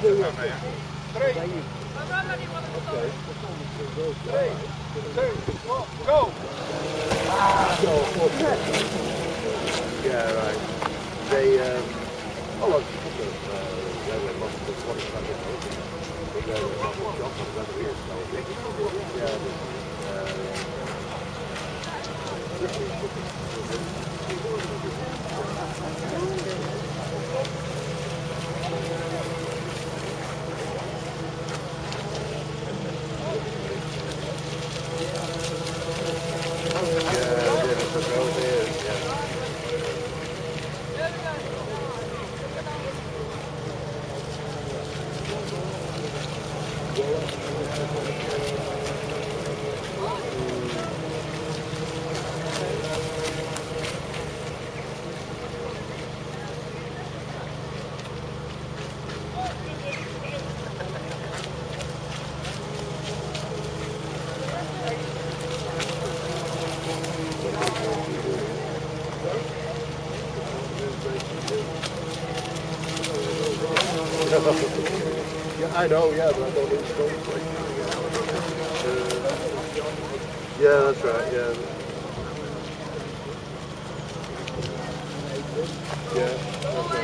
kan er maar mee. Drie. Oké. Drie, twee, go! Ah. Yeah, right. They, um, oh they lost uh, Gracias. Yeah, I know, yeah, but I don't it's going to uh, Yeah, that's right, yeah. Yeah, that's